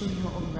Just making sure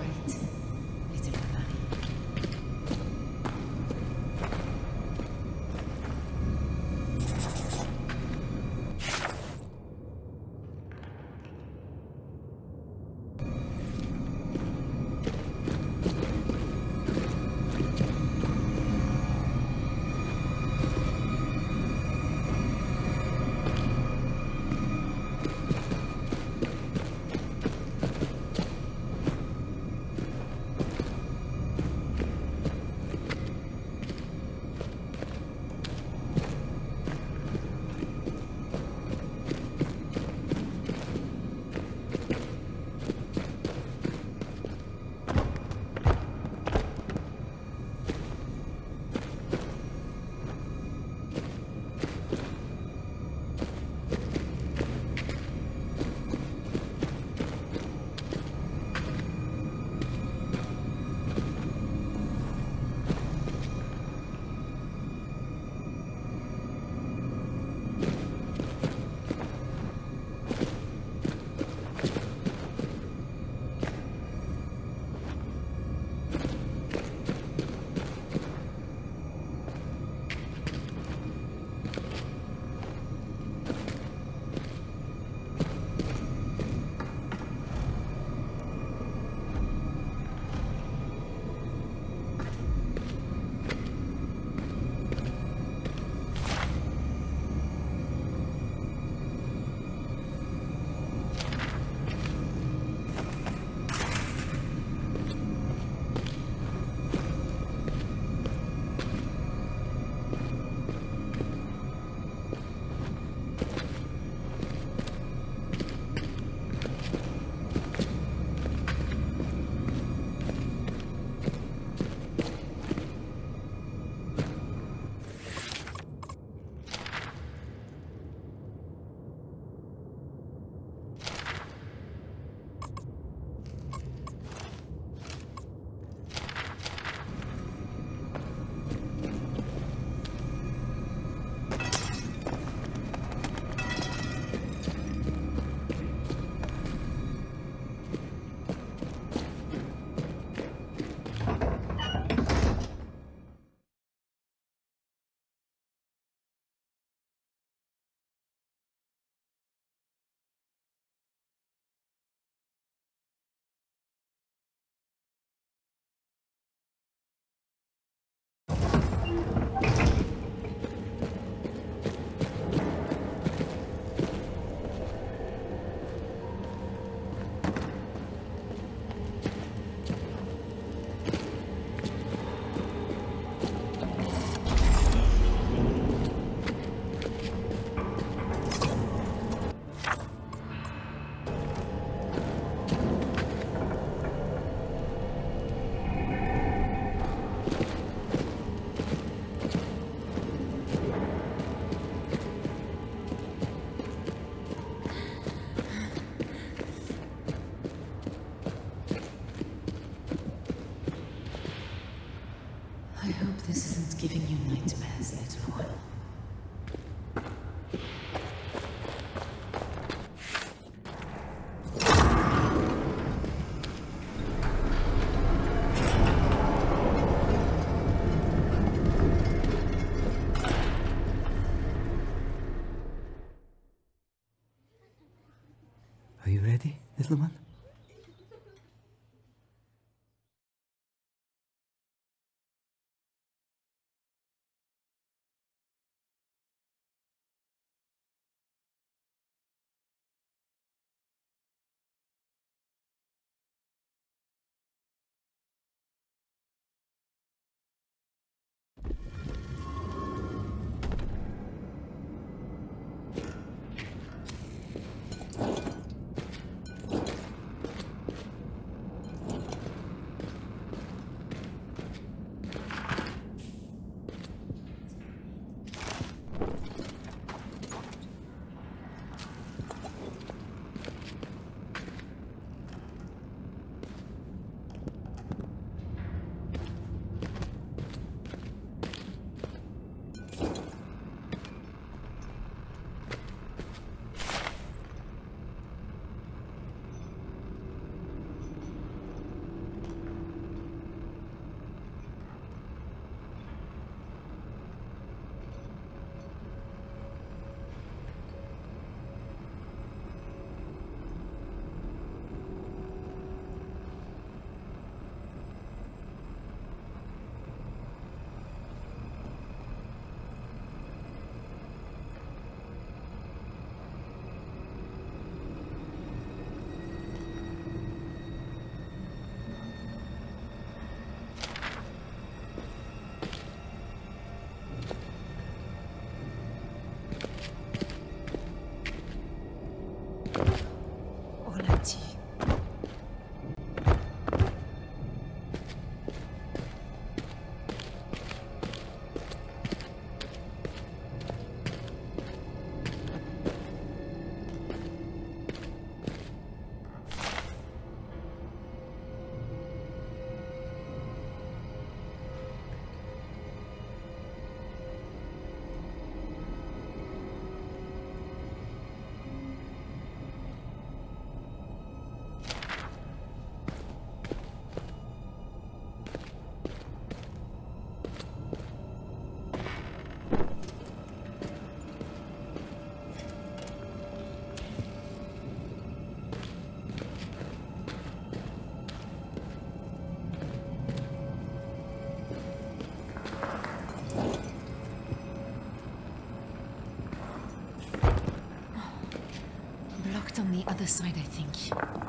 the other side, I think.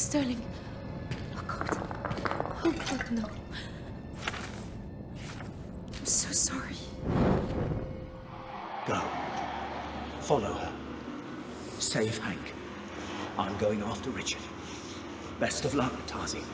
Sterling. Oh, God. Oh, God, no. I'm so sorry. Go. Follow her. Save Hank. I'm going after Richard. Best of luck, Tarzan.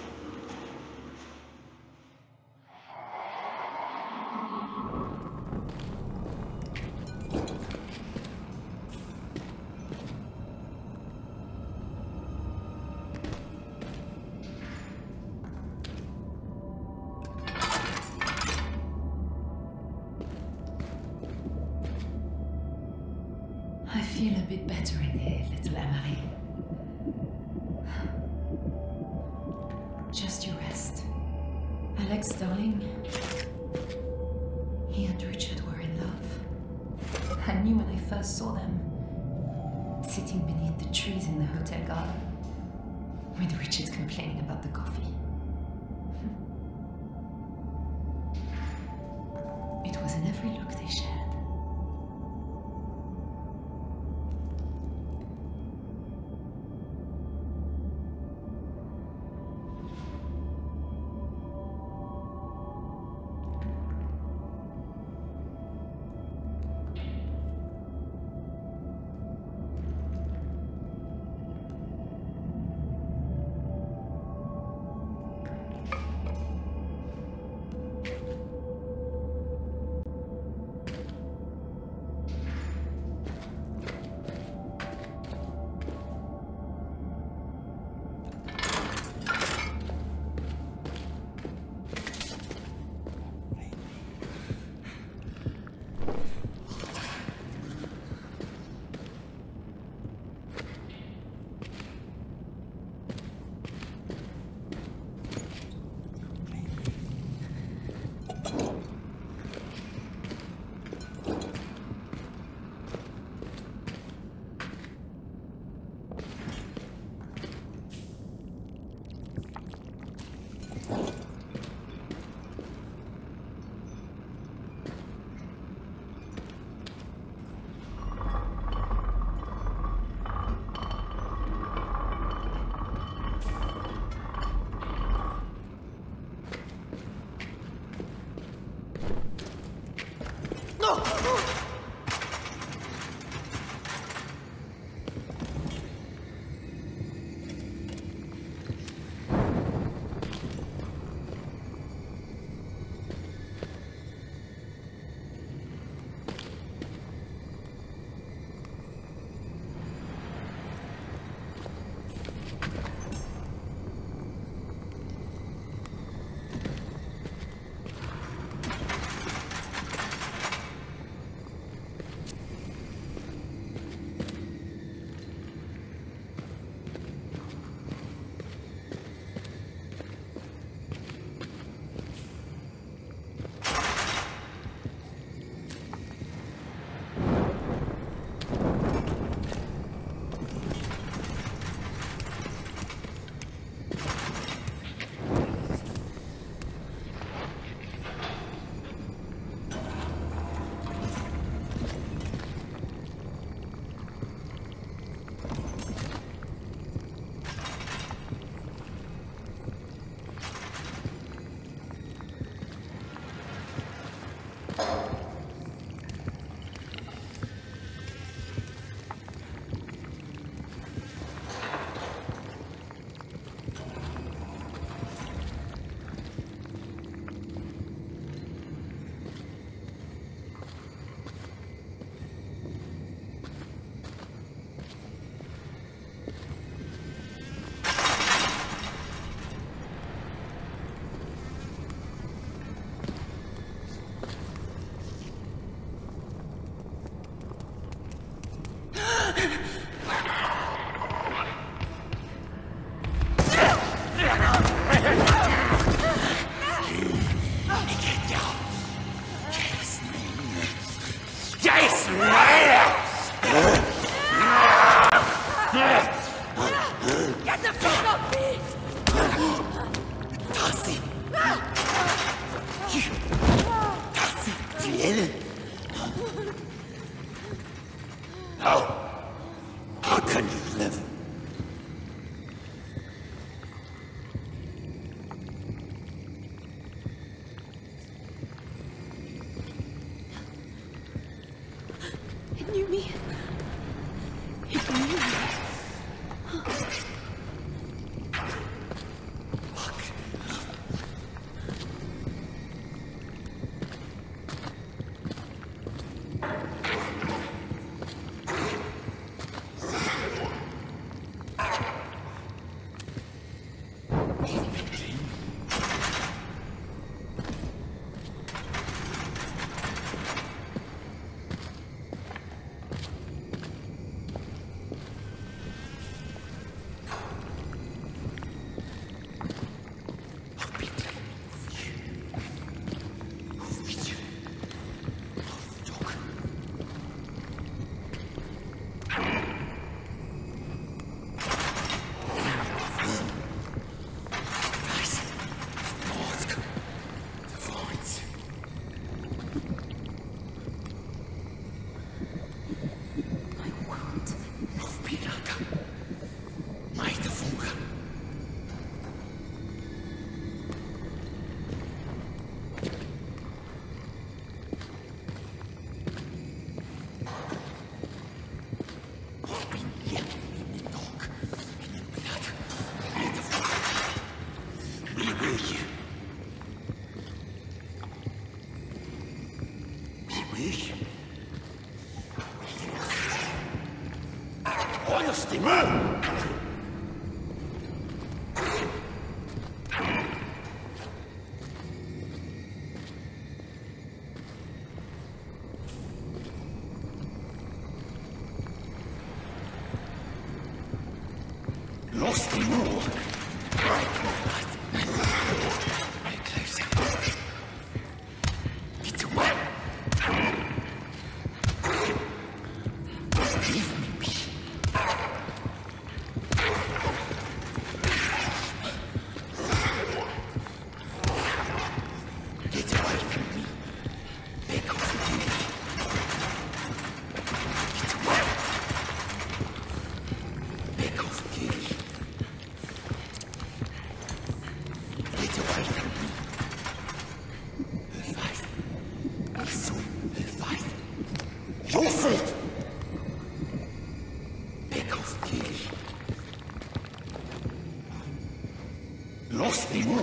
Lost me more.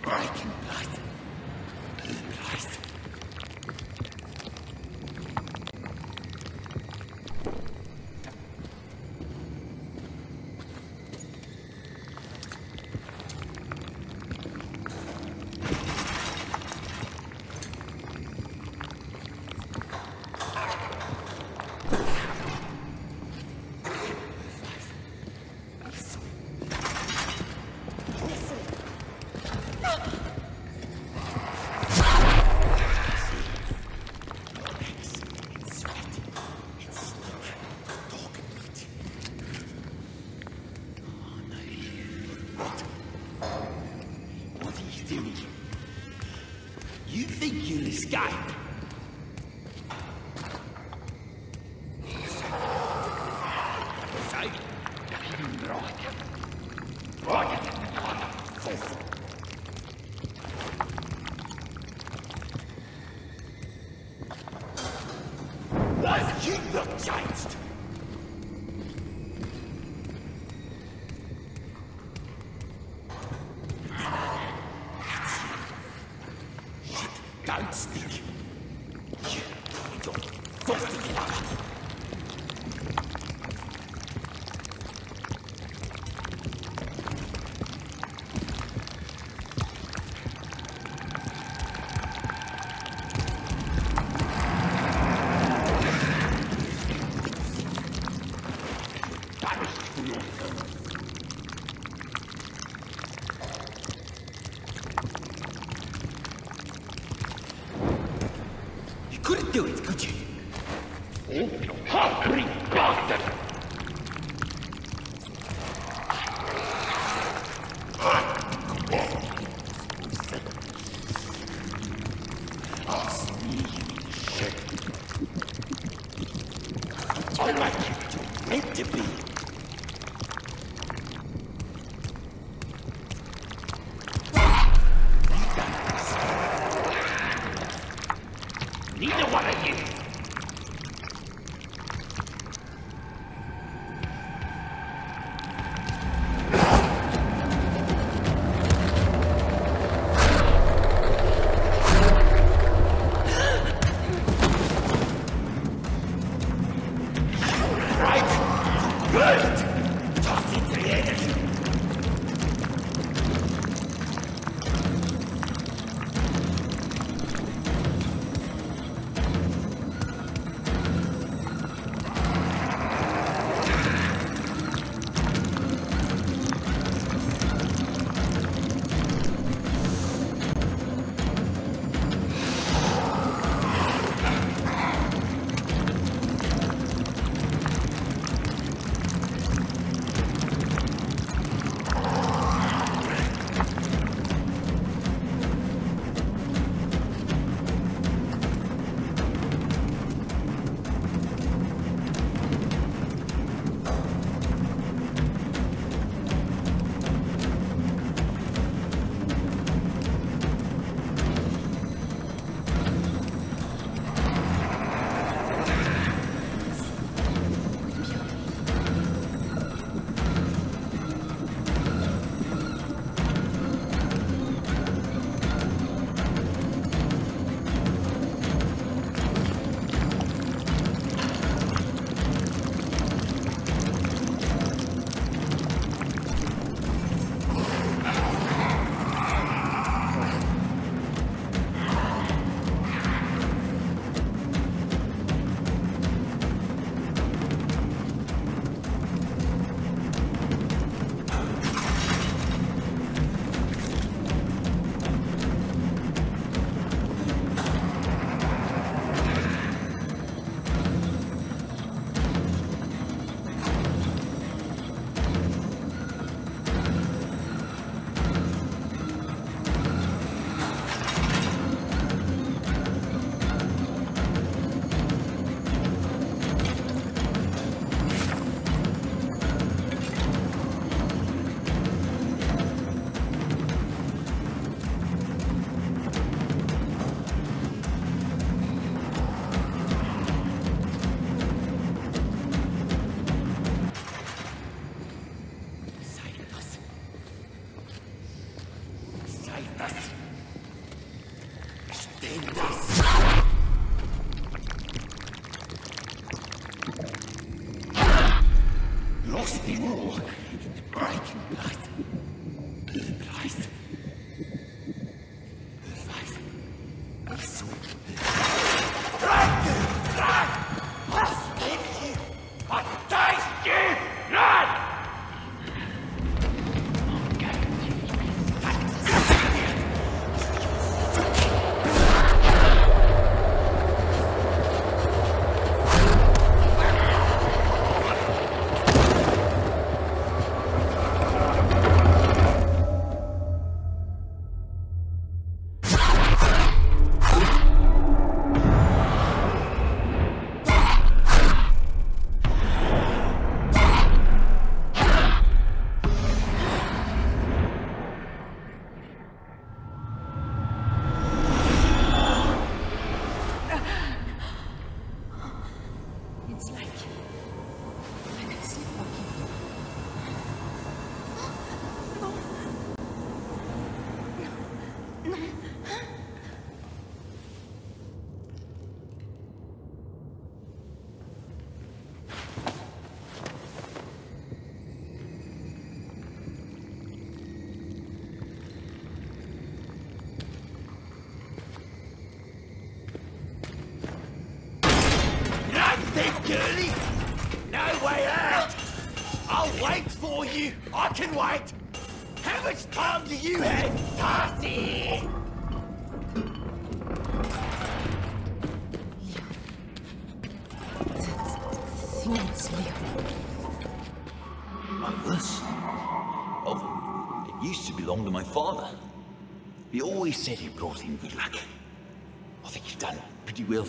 Breaking blood. Blood.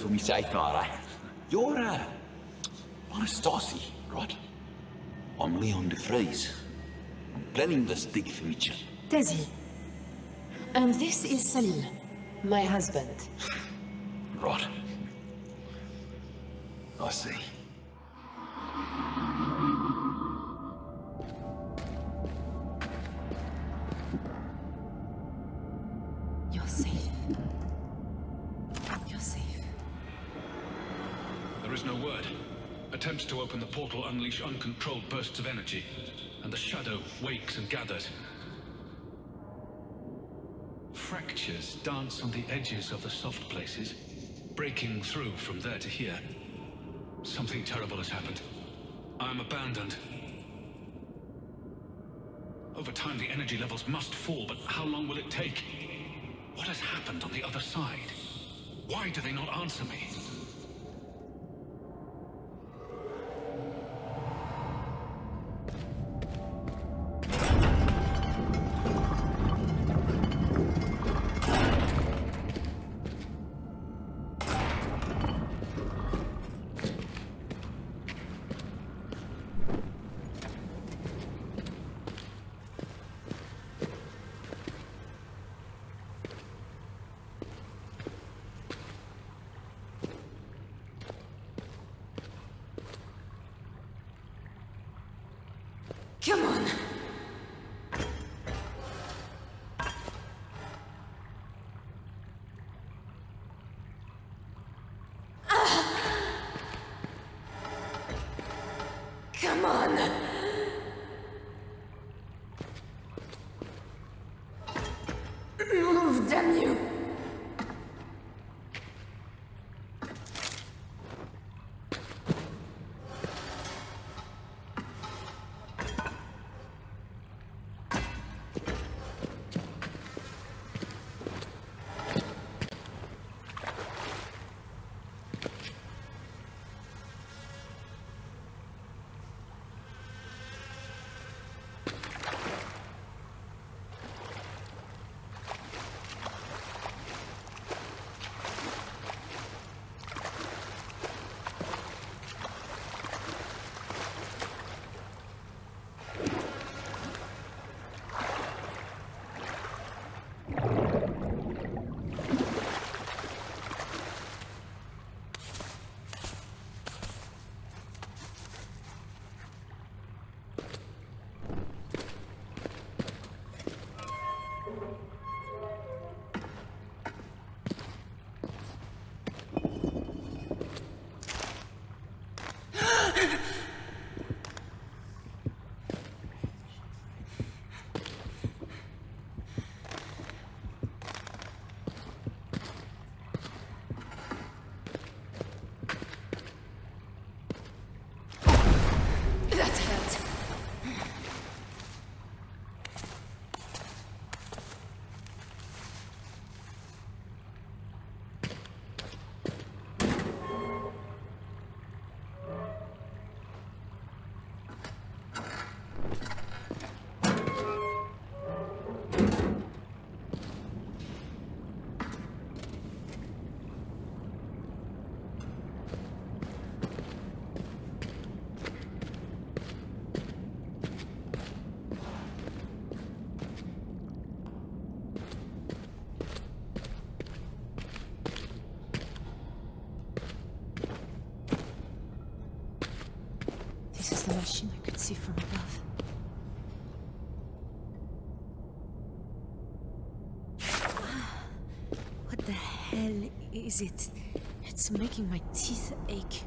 For me far, eh? You're, uh, Anastasie, right? I'm Leon de Vries. I'm planning this dig for Mitchell. Tasi. And this is Salim, my husband. Right. I see. Bursts of energy, and the shadow wakes and gathers. Fractures dance on the edges of the soft places, breaking through from there to here. Something terrible has happened. I am abandoned. Over time, the energy levels must fall, but how long will it take? What has happened on the other side? Why do they not answer me? is it? It's making my teeth ache.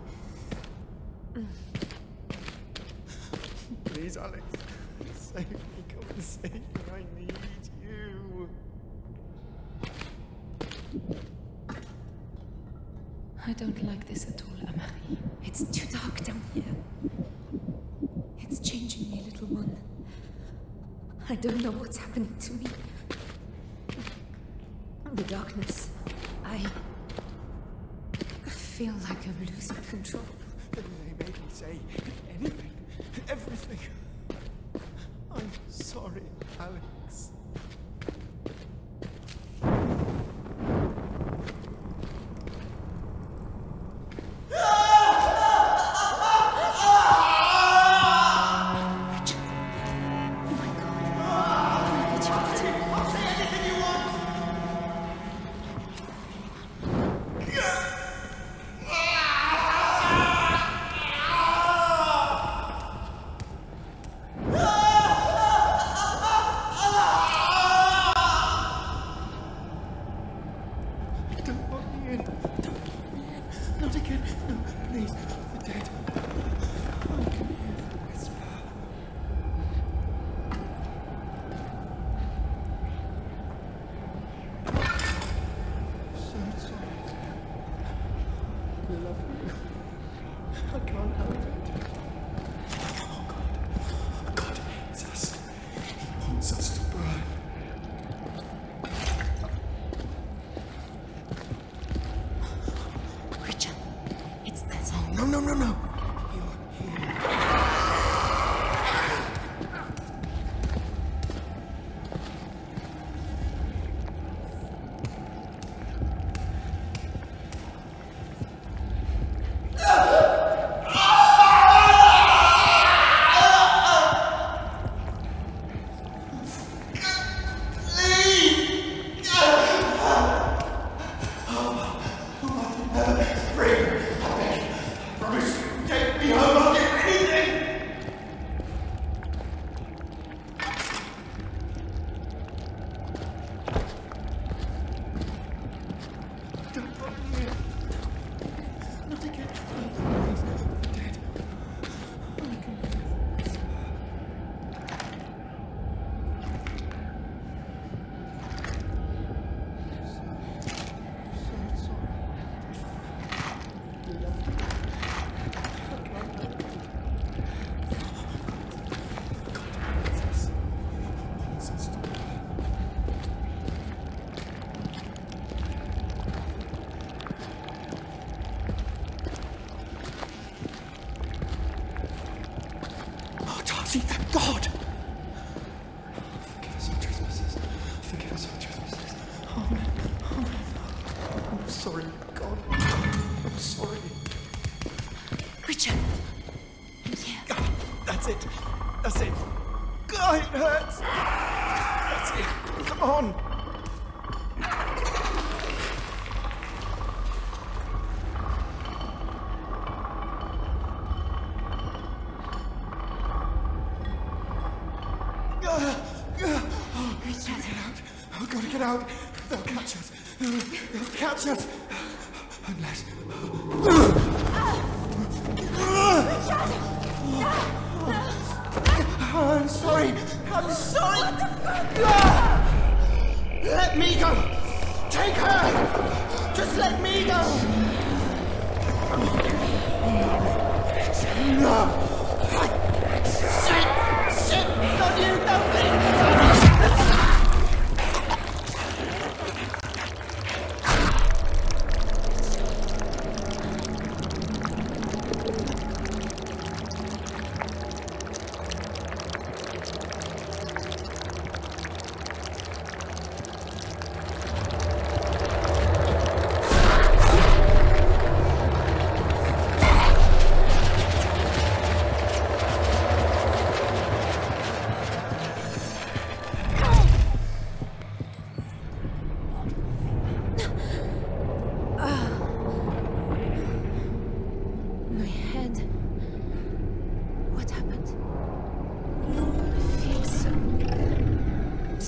Please, Alex. Save me. Come and save me. I need you. I don't like this at all, Amari. It's too dark down here. It's changing me, little one. I don't know what's happening to trouble. They made me say Yat yat.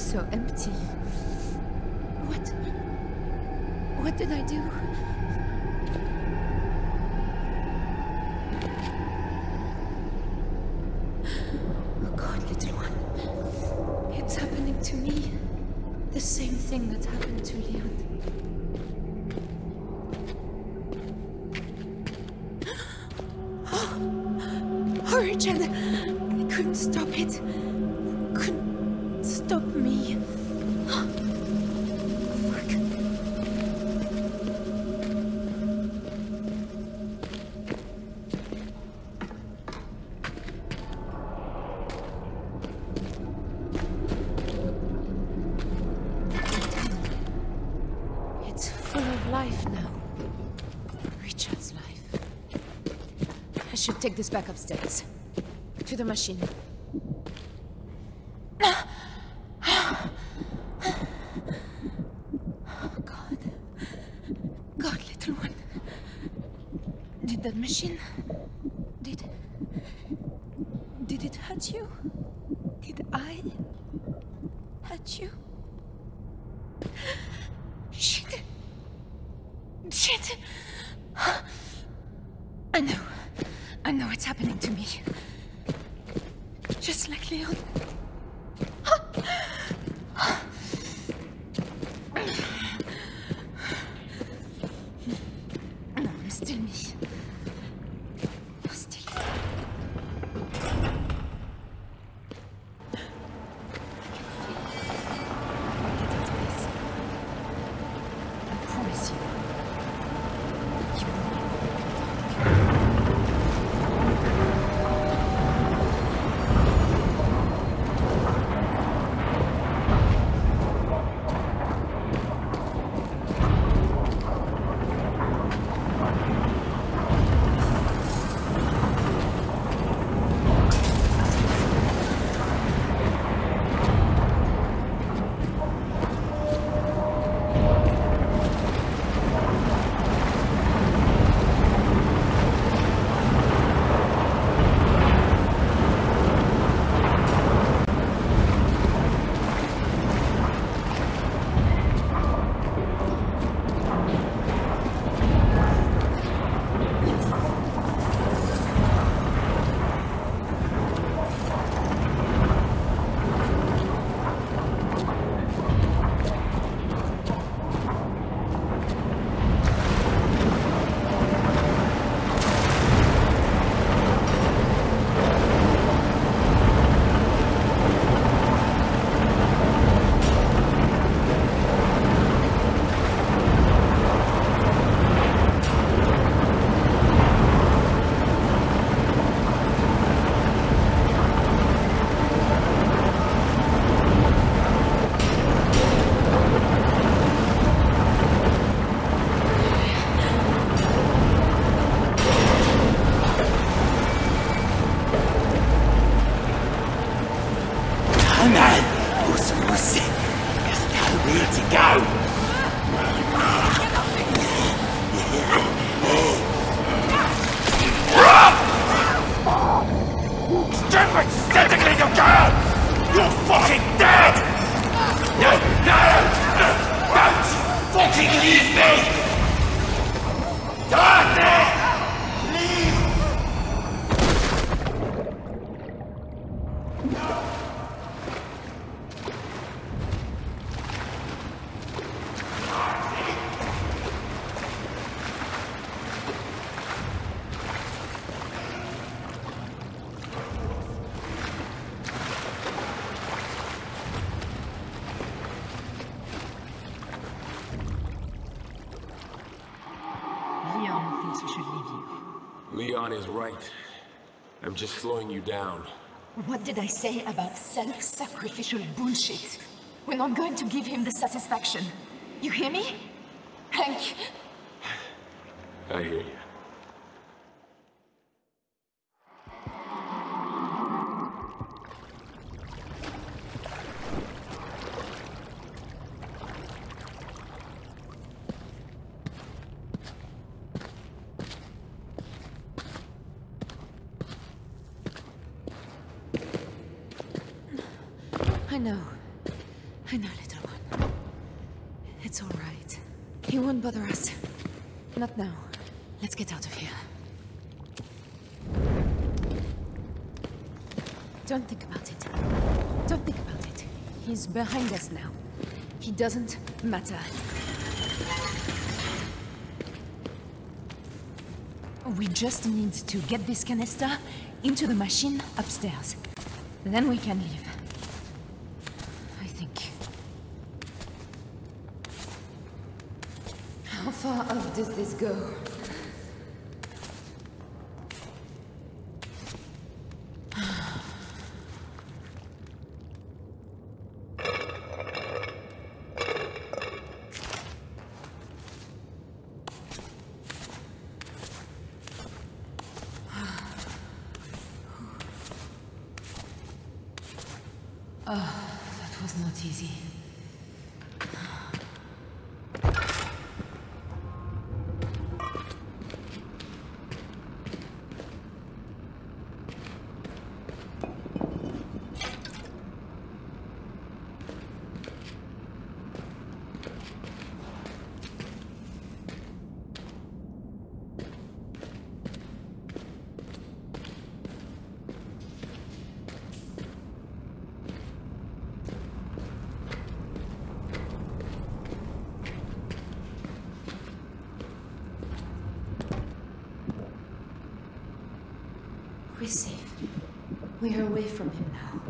So empty. What? What did I do? Oh God, little one. It's happening to me. The same thing that happened to Leon. I couldn't stop it. Take this back upstairs. To the machine. God. God, little one. Did that machine. Did. Did it hurt you? Did I hurt you? Shit. Shit. I know. I know it's happening to me. Just like Leon. Leon is right. I'm just slowing you down. What did I say about self-sacrificial bullshit? We're not going to give him the satisfaction. You hear me? Hank, I hear you. I know. I know, little one. It's all right. He won't bother us. Not now. Let's get out of here. Don't think about it. Don't think about it. He's behind us now. He doesn't matter. We just need to get this canister into the machine upstairs. Then we can leave. I think. How far up does this go? Oh, that was not easy. We're safe. We are away from him now.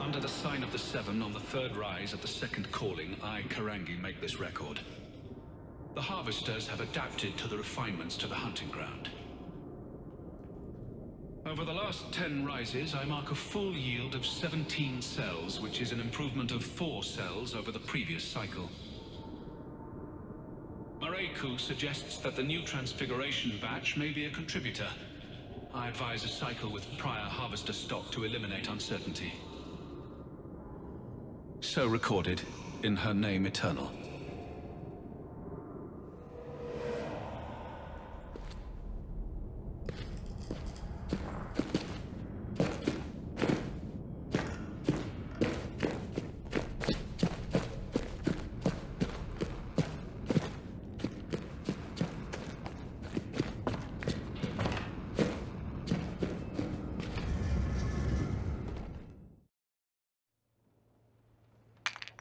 Under the sign of the Seven on the at the second calling, I, Karangi, make this record. The harvesters have adapted to the refinements to the hunting ground. Over the last 10 rises, I mark a full yield of 17 cells, which is an improvement of 4 cells over the previous cycle. Mareku suggests that the new Transfiguration batch may be a contributor. I advise a cycle with prior harvester stock to eliminate uncertainty. So recorded, in her name eternal.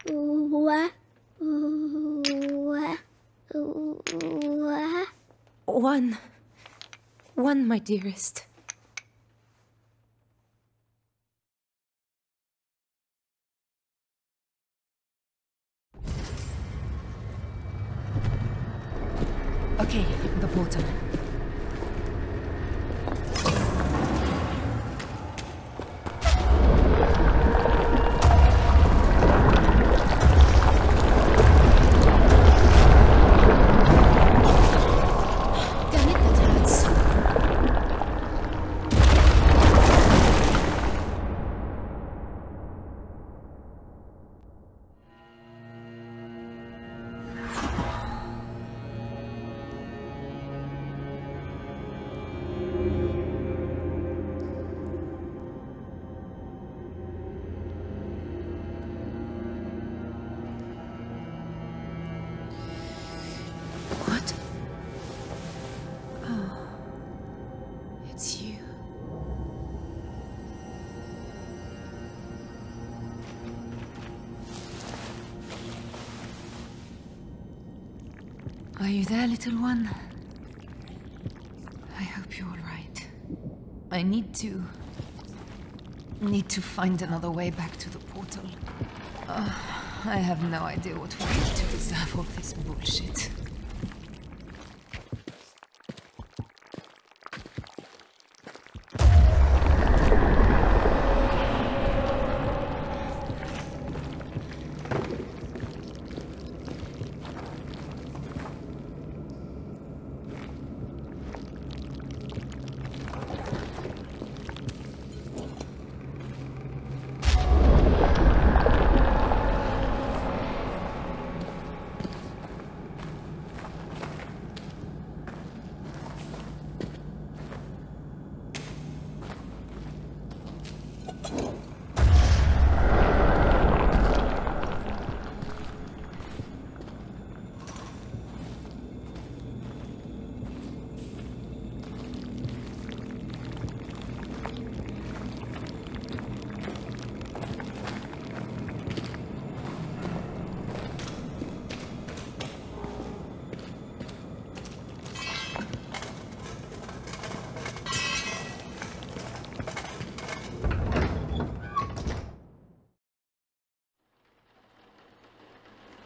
What? What? What? One. One, my dearest. There, little one? I hope you're all right. I need to... need to find another way back to the portal. Uh, I have no idea what we did to deserve all this bullshit.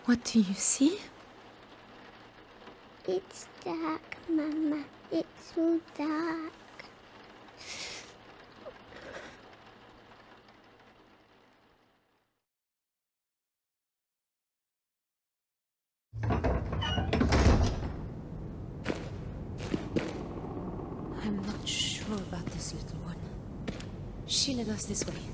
What do you see? It's dark, Mama. It's so dark. I'm not sure about this little one. She led us this way.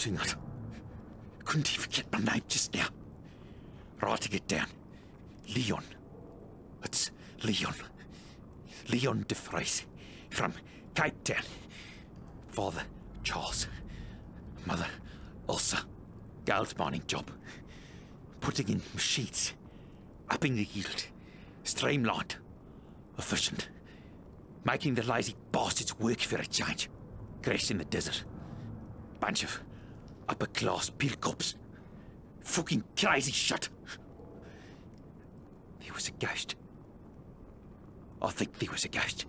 Couldn't even get my name just now. Writing it down. Leon. It's Leon. Leon de Vries from Cape Town. Father, Charles. Mother, Elsa. Gold mining job. Putting in machines. Upping the yield. Streamlined. Efficient. Making the lazy bastards work for a change. Crash in the desert. Bunch of upper class pill cops. Fucking crazy shit. There was a ghost. I think there was a ghost.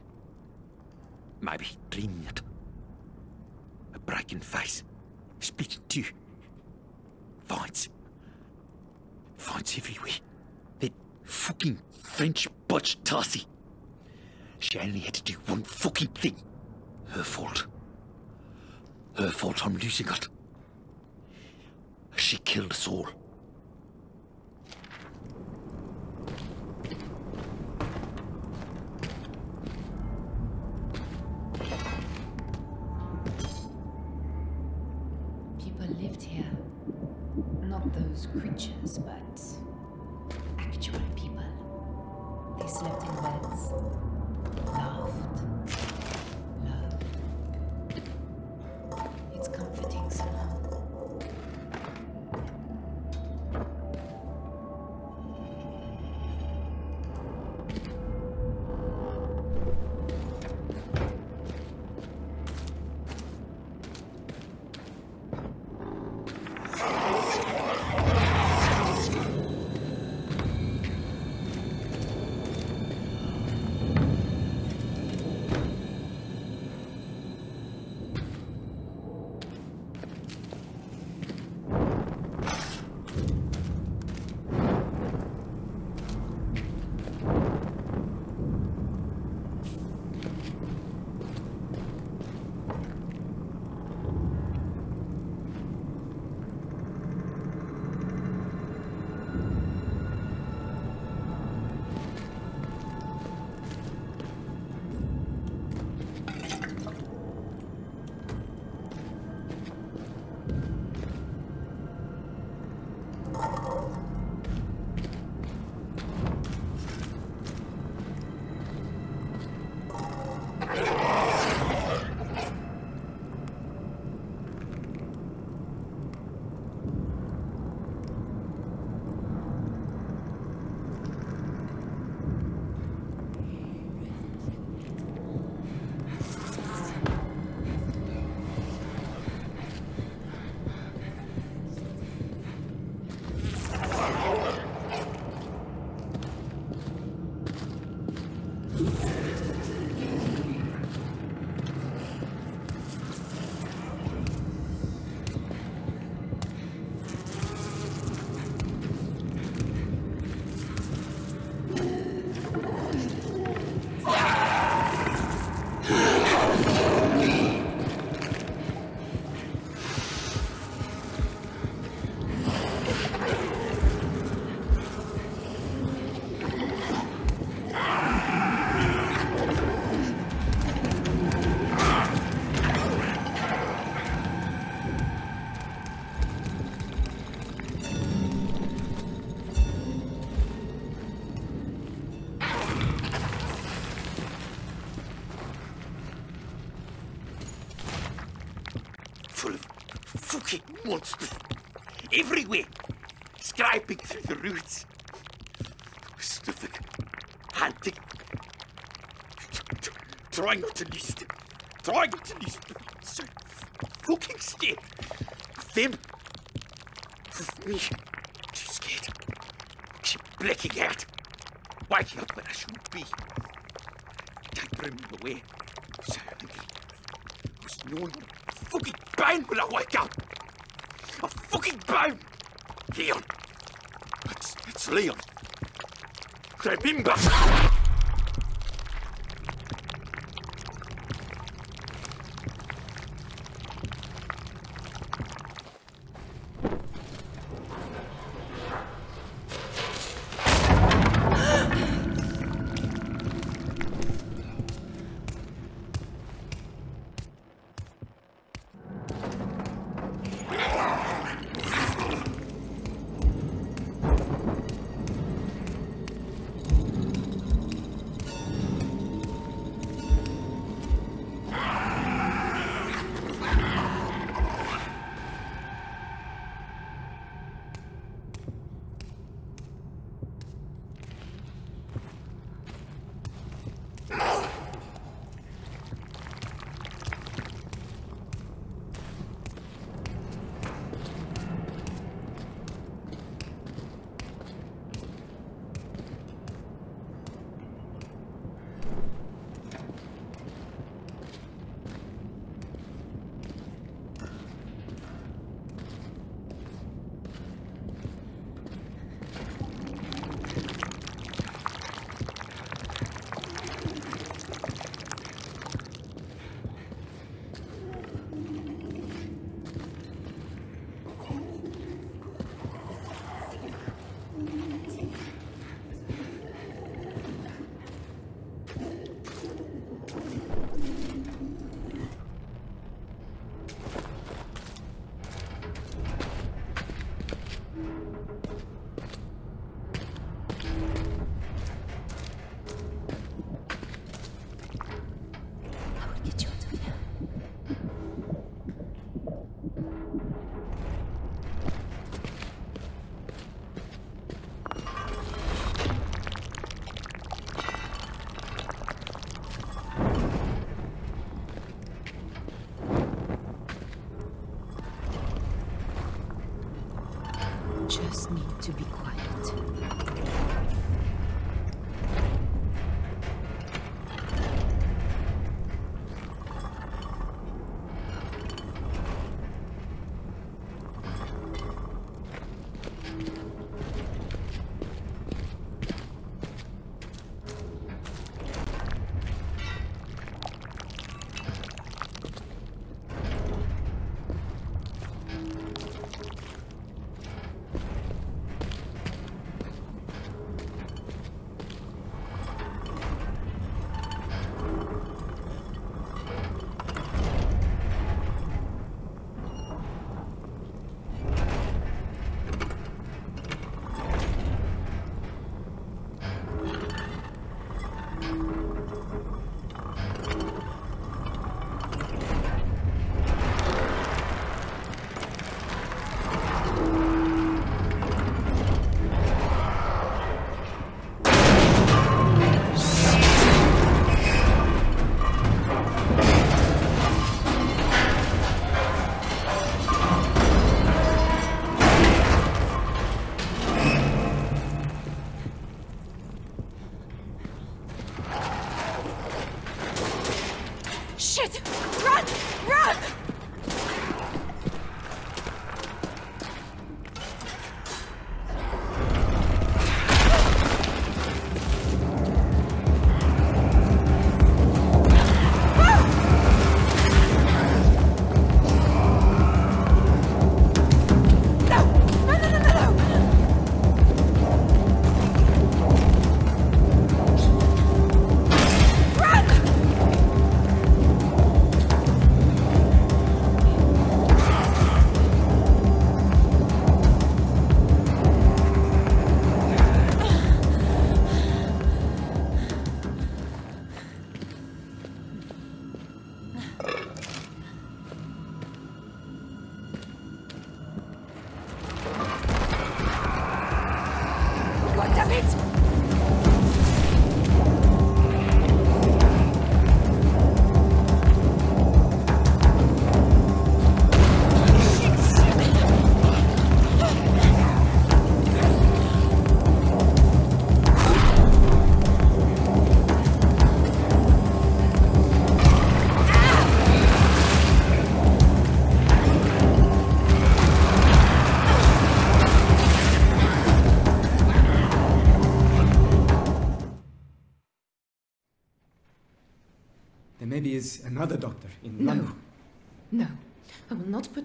Maybe dreaming it. A broken face. Split two. Vines. Vines everywhere. That fucking French butch Tasi. She only had to do one fucking thing. Her fault. Her fault I'm losing it. She killed us all. Everywhere. Scraping through the roots. Sniffing. Hunting. Trying not to lose. Trying not to lose them. So fucking scared. Of them. Of me. Too scared. Keep blacking out. Waking up when I shouldn't be. Don't remember where. So angry. I was gnawing on a fucking bone when I wake up. A fucking bone. Leon. It's, it's Leon. Remember. to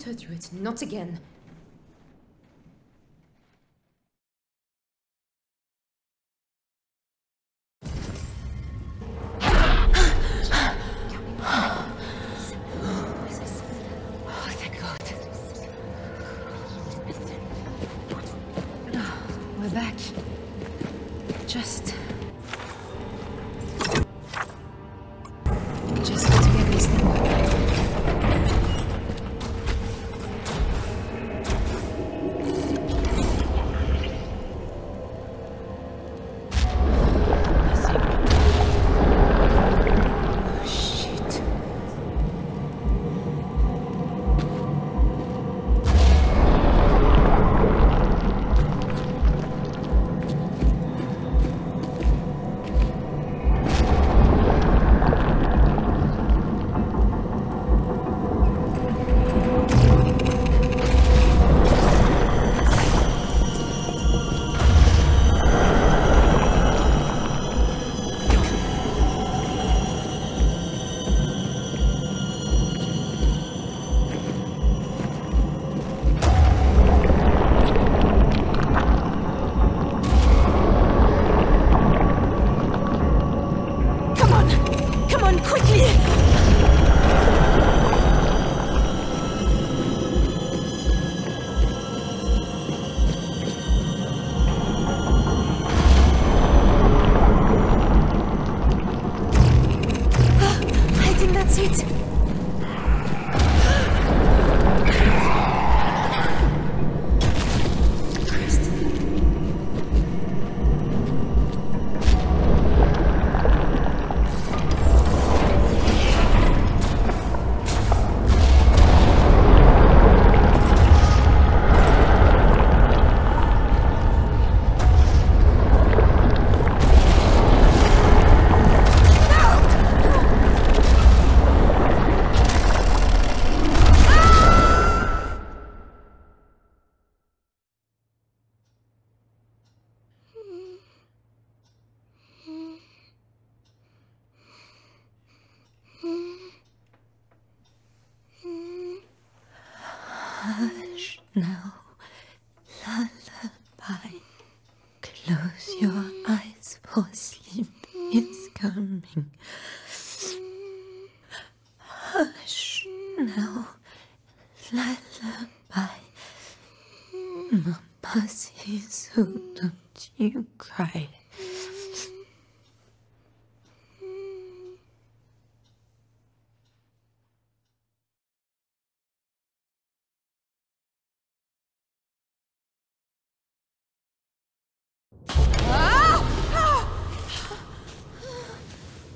her through it. Not again. Don't you cry.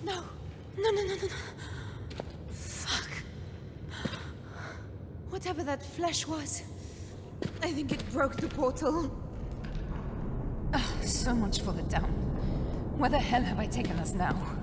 No, no, no, no. Fuck. Whatever that flesh was, I think it broke the portal. So much for the down. Where the hell have I taken us now?